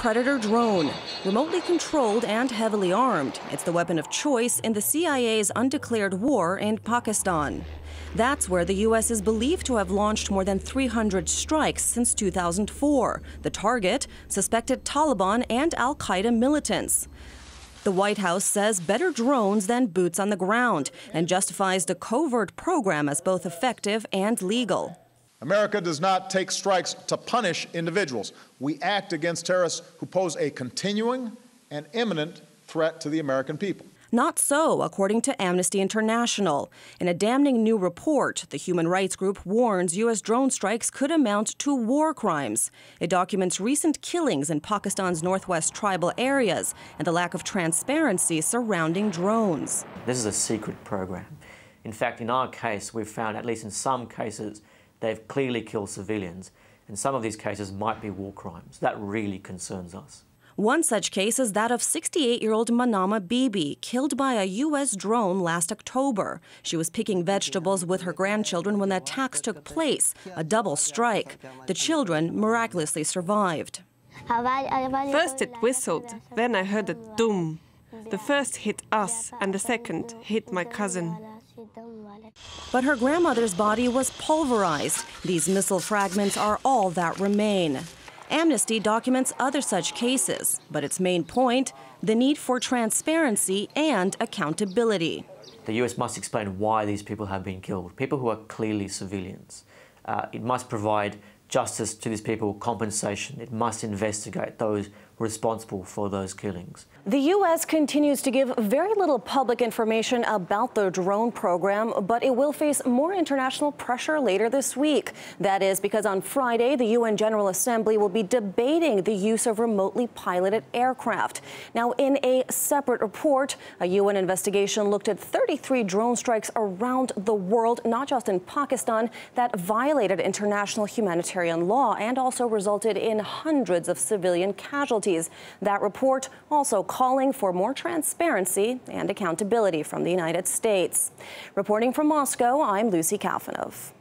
Predator drone, remotely controlled and heavily armed. It's the weapon of choice in the CIA's undeclared war in Pakistan. That's where the U.S. is believed to have launched more than 300 strikes since 2004. The target, suspected Taliban and Al Qaeda militants. The White House says better drones than boots on the ground and justifies the covert program as both effective and legal. America does not take strikes to punish individuals. We act against terrorists who pose a continuing and imminent threat to the American people. Not so, according to Amnesty International. In a damning new report, the human rights group warns U.S. drone strikes could amount to war crimes. It documents recent killings in Pakistan's northwest tribal areas and the lack of transparency surrounding drones. This is a secret program. In fact, in our case, we've found, at least in some cases, they've clearly killed civilians, and some of these cases might be war crimes. That really concerns us. One such case is that of 68 year old Mamana Bibi, killed by a U.S. drone last October. She was picking vegetables with her grandchildren when the attacks took place, a double strike. The children miraculously survived. First it whistled, then I heard a doom. The first hit us, and the second hit my cousin. But her grandmother's body was pulverized. These missile fragments are all that remain. Amnesty documents other such cases, but its main point the need for transparency and accountability. The US must explain why these people have been killed, people who are clearly civilians. Uh, it must provide justice to these people, compensation. It must investigate those responsible for those killings. The U.S. continues to give very little public information about the drone program, but it will face more international pressure later this week. That is because on Friday, the UN General Assembly will be debating the use of remotely piloted aircraft. Now, in a separate report, a UN investigation looked at 33 drone strikes around the world, not just in Pakistan, that violated international humanitarian law and also resulted in hundreds of civilian casualties. That report also calling for more transparency and accountability from the United States. Reporting from Moscow, I'm Lucy Kafanov.